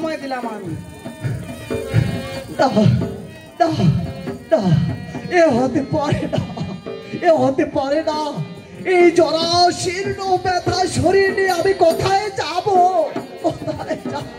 সময় দিলাম আমি। এ হতে পারে না, এ হতে পারে না। এই জরা শীর্ণ ব্যথা শরীর নিয়ে আমি কোথায় যাব? কোথায় যাব?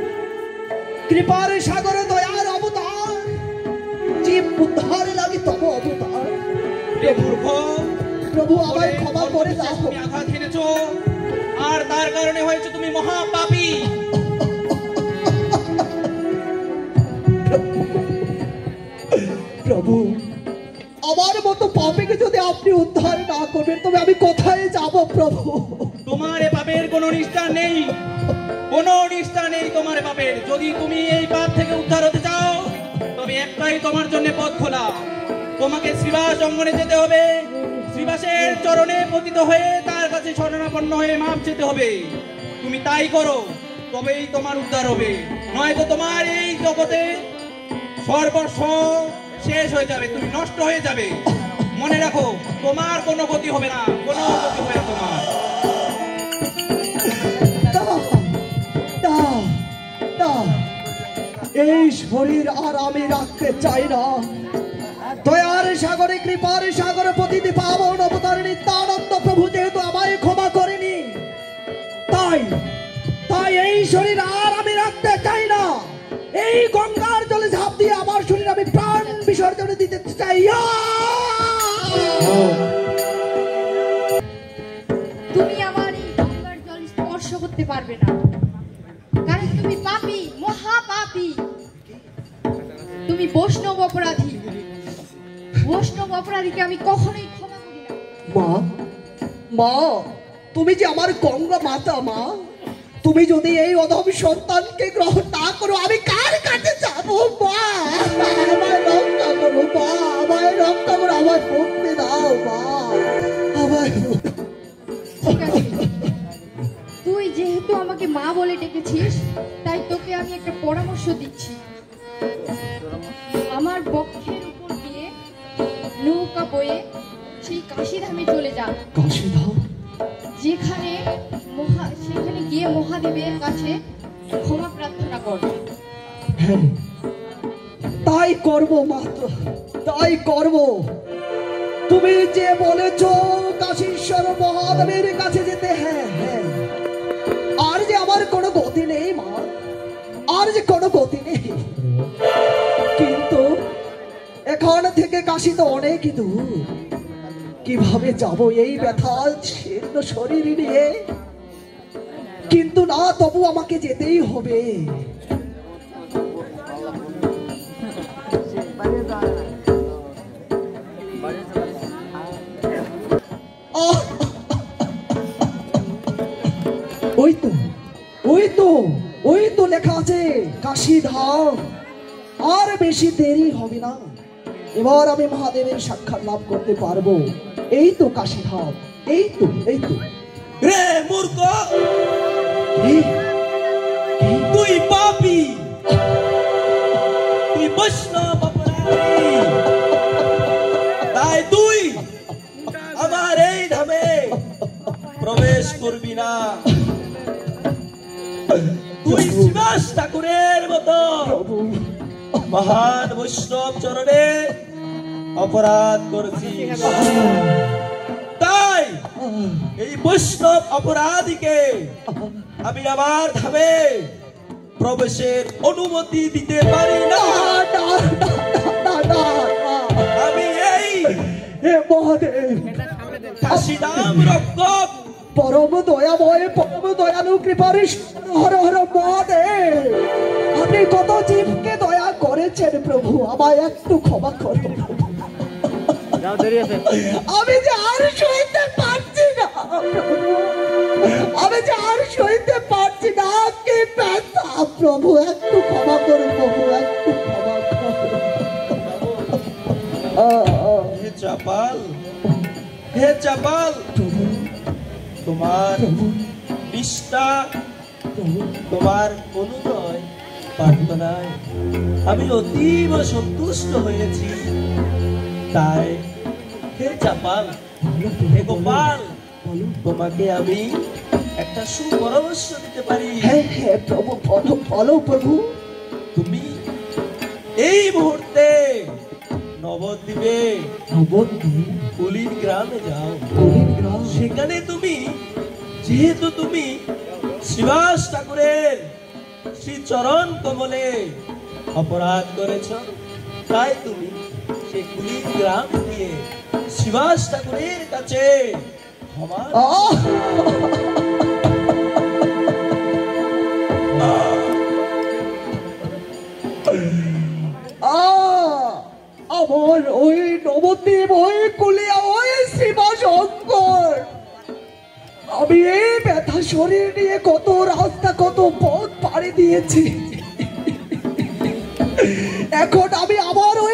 কৃপার সাগরে দয়ার অবতার। জীব উদ্ধার লাগি তব অবতার। প্রভু আমায় ক্ষমা করে দাও। তুমি আঘাত হেনেছো। আর তার কারণে হয়েছে তুমি মহাপাপী। প্রভু আমার মতো পাপিকে যদি আপনি উদ্ধার না করবেন তবে আমি কোথায় যাব প্রভু? যদি তুমি এই পাপ থেকে উদ্ধার হতে চাও, তবে একটাই তোমার জন্য পথ খোলা। তোমাকে শ্রীবাস অঙ্গনে যেতে হবে। শ্রীবাসের চরণে পতিত হয়ে তার কাছে শরণাপন্ন হয়ে মাপ যেতে হবে। তুমি তাই করো, তবেই তোমার উদ্ধার হবে। নয়তো তোমার এই জগতে সর্বস্ব শেষ হয়ে যাবে, তুমি নষ্ট হয়ে যাবে। মনে রাখো, তোমার কোনো গতি হবে না, কোনো গতি হবে না তোমার। এই শরীর আর আমি রাখতে চাই না। দয়ার সাগরে কৃপার সাগরে পতিতে পাবন অবতার নিত্যানন্দ প্রভু যেহেতু আমায় ক্ষমা করেনি, তাই তাই এই শরীর আর আমি রাখতে চাই না। এই গঙ্গার জলে ঝাঁপ দিয়ে আমার শরীর আমি প্রাণ বিসর্জন দিতে চাই। তুমি আমার এই গঙ্গার জল স্পর্শ করতে পারবে না। কারণ তুমি পাপী। পাপী তুমি বৈষ্ণব অপরাধী। বৈষ্ণব অপরাধীকে আমি কখনোই মা মা, তুমি যে আমার গঙ্গা মাতা, মা, তুমি যদি এই অধম সন্তানকে গ্রহণ না করো, আমি কার কাছে যাব? মা, আমায় রক্ষা করো, মা, আমায় রক্ষা করো, আমায় মুক্তি দাও, মা, আমায় আমাকে মা বলে ডেকেছিস তাই তোকে আমি একটা পরামর্শ দিচ্ছি। আমার বক্ষের উপর দিয়ে নৌকা বয়ে সেই কাশিধামে চলে যা। কাশি দাও যেখানে মহা সেখানে গিয়ে মহাদেবের কাছে ক্ষমা প্রার্থনা কর। হ্যাঁ। তাই করব মা তাই করব। তুমি যে বলেছ কাশীশ্বর মহাদেবের কাছে আর যে কোনো গতি নেই। কিন্তু এখান থেকে কাশি তো অনেক দূর। কীভাবে যাব এই ব্যথা শীর্ণ শরীর নিয়ে? কিন্তু না, তবু আমাকে যেতেই হবে। আহ! ওই তো। ওই তো লেখা আছে কাশি ধাম। আর বেশি দেরি হবে না। এবার আমি মহাদেবের সাক্ষাৎ লাভ করতে পারব। এই তো কাশী ধাম এই তো এই তো। রে মূর্খ? তুই পাপী! তুই বৈষ্ণব তাই তুই আমার এই ধামে প্রবেশ করবি না। তুই ঠাকুরের মতো। মহান বৈষ্ণব চরণে অপরাধ করেছিস তাই এই বৈষ্ণব অপরাধীকে আমি আমার ধামে প্রবেশের অনুমতি দিতে পারি না। আমি এই হে মহাদেব। কাশিদাম রক্ষক পরম দয়াময় পরম দয়ালু কৃপার হর হর মহাদেব। করেছেন প্রভু আমায় একটু ক্ষমা করো। আমি যে আর সইতে পারছি না আমি যে আর সইতে পারছি না কি ব্যথা। প্রভু একটু ক্ষমা করো প্রভু একটু ক্ষমা করো। হে চাপাল হে চাপাল তোমার প্রভু। তোমার অনুদয় প্রার্থনায় আমি অতীব সন্তুষ্ট হয়েছি। তাই হে চাপাল হে গোপাল তোমাকে আমি একটা সুপরামর্শ দিতে পারি। হ্যাঁ হ্যাঁ প্রভু বলো বলো প্রভু। তুমি এই মুহূর্তে নবদ্বীপে নবদ্বীপ? কুলির গ্রামে যাও। কলির গ্রাম? সেখানে তুমি যেহেতু তুমি শ্রীবাস ঠাকুরের শ্রী চরণ কমলে অপরাধ করেছ তাই তুমি সে কুলির গ্রাম দিয়ে শ্রীবাস ঠাকুরের কাছে! আমার ওই নবদ্বীপ ওই কুলিয়া, ওই শ্রীমা শঙ্কর আমি এই ব্যথা শরীর নিয়ে কত কত দিয়েছি। এখন আমি আবার ওই